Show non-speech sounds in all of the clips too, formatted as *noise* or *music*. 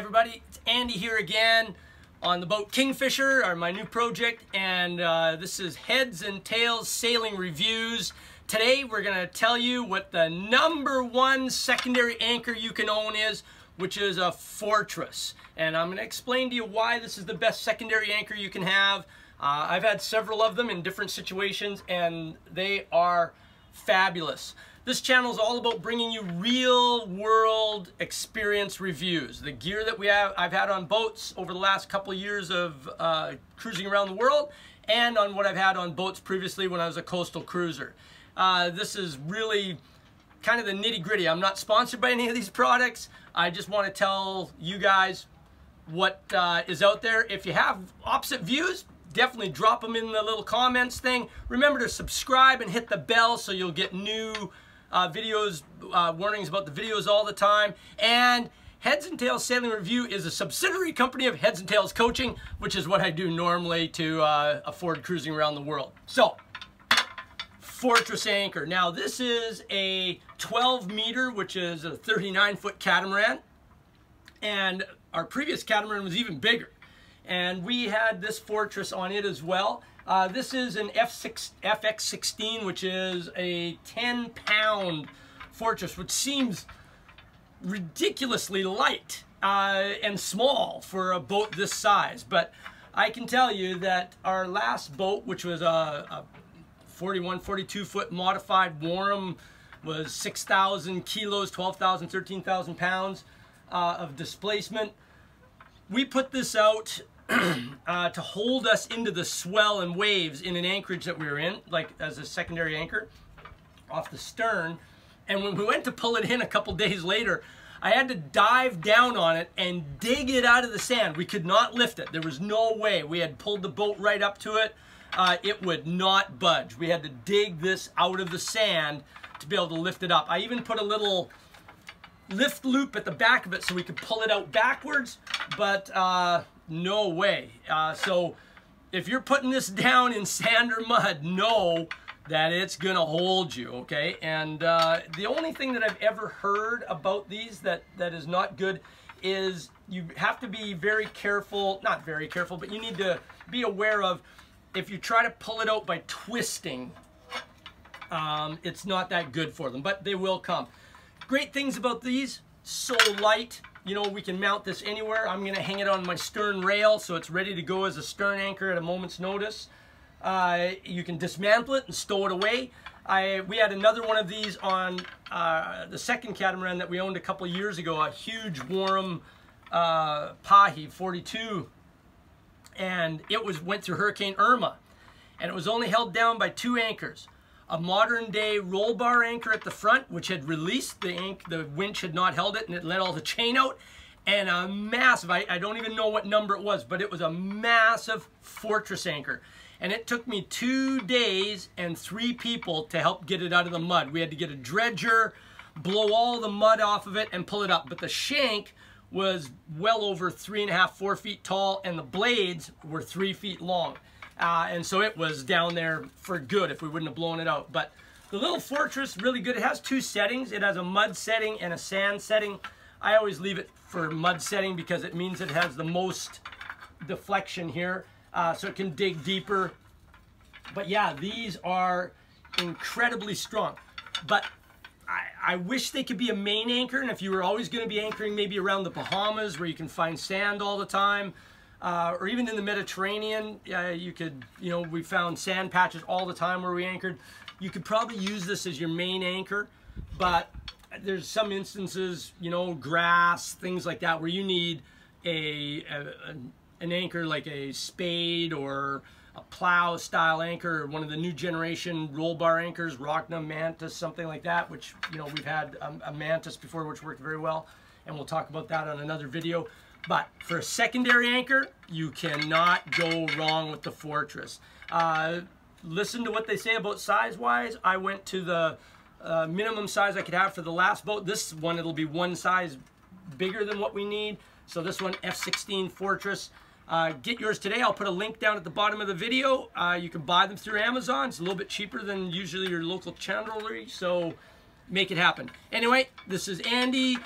everybody, it's Andy here again on the boat Kingfisher, or my new project, and uh, this is Heads and Tails Sailing Reviews. Today we're going to tell you what the number one secondary anchor you can own is, which is a Fortress. And I'm going to explain to you why this is the best secondary anchor you can have. Uh, I've had several of them in different situations, and they are fabulous. This channel is all about bringing you real world experience reviews. The gear that we have, I've had on boats over the last couple of years of uh, cruising around the world and on what I've had on boats previously when I was a coastal cruiser. Uh, this is really kind of the nitty gritty. I'm not sponsored by any of these products. I just want to tell you guys what uh, is out there. If you have opposite views, definitely drop them in the little comments thing. Remember to subscribe and hit the bell so you'll get new uh, videos, uh, warnings about the videos all the time. And Heads and Tails Sailing Review is a subsidiary company of Heads and Tails Coaching, which is what I do normally to uh, afford cruising around the world. So, Fortress Anchor. Now, this is a 12 meter, which is a 39 foot catamaran. And our previous catamaran was even bigger. And we had this Fortress on it as well. Uh, this is an F6, FX16, which is a 10 pound Fortress, which seems ridiculously light uh, and small for a boat this size. But I can tell you that our last boat, which was a, a 41, 42 foot modified Wharram, was 6,000 kilos, 12,000, 13,000 pounds uh, of displacement. We put this out *clears throat* uh, to hold us into the swell and waves in an anchorage that we were in, like as a secondary anchor off the stern. And when we went to pull it in a couple days later, I had to dive down on it and dig it out of the sand. We could not lift it. There was no way. We had pulled the boat right up to it. Uh, it would not budge. We had to dig this out of the sand to be able to lift it up. I even put a little lift loop at the back of it so we could pull it out backwards, but uh, no way. Uh, so if you're putting this *laughs* down in sand or mud, know that it's gonna hold you, okay? And uh, the only thing that I've ever heard about these that, that is not good is you have to be very careful, not very careful, but you need to be aware of if you try to pull it out by twisting, um, it's not that good for them, but they will come. Great things about these, so light, you know, we can mount this anywhere. I'm going to hang it on my stern rail so it's ready to go as a stern anchor at a moment's notice. Uh, you can dismantle it and stow it away. I, we had another one of these on uh, the second catamaran that we owned a couple years ago, a huge Wharram uh, Pahi 42. And it was went through Hurricane Irma. And it was only held down by two anchors a modern day roll bar anchor at the front, which had released the ink, the winch had not held it and it let all the chain out, and a massive, I, I don't even know what number it was, but it was a massive fortress anchor. And it took me two days and three people to help get it out of the mud. We had to get a dredger, blow all the mud off of it and pull it up. But the shank was well over three and a half, four feet tall, and the blades were three feet long. Uh, and so it was down there for good if we wouldn't have blown it out. But the little Fortress, really good. It has two settings. It has a mud setting and a sand setting. I always leave it for mud setting because it means it has the most deflection here. Uh, so it can dig deeper. But yeah, these are incredibly strong. But I, I wish they could be a main anchor. And if you were always going to be anchoring maybe around the Bahamas where you can find sand all the time, uh, or even in the Mediterranean, uh, you could, you know, we found sand patches all the time where we anchored. You could probably use this as your main anchor, but there's some instances, you know, grass, things like that, where you need a, a an anchor like a spade or a plow style anchor or one of the new generation roll bar anchors, Rockna, Mantus, something like that, which, you know, we've had a, a Mantus before, which worked very well, and we'll talk about that on another video. But for a secondary anchor, you cannot go wrong with the Fortress. Uh, listen to what they say about size-wise. I went to the uh, minimum size I could have for the last boat. This one, it'll be one size bigger than what we need. So this one, F16 Fortress. Uh, get yours today. I'll put a link down at the bottom of the video. Uh, you can buy them through Amazon. It's a little bit cheaper than usually your local chandlery, so make it happen. Anyway, this is Andy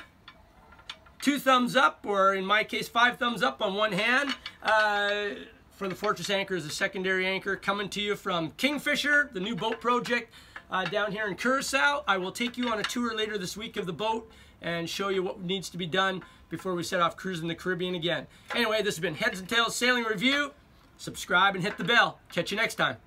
two thumbs up, or in my case, five thumbs up on one hand. Uh, for the Fortress Anchor as a secondary anchor, coming to you from Kingfisher, the new boat project uh, down here in Curacao. I will take you on a tour later this week of the boat and show you what needs to be done before we set off cruising the Caribbean again. Anyway, this has been Heads and Tails Sailing Review. Subscribe and hit the bell. Catch you next time.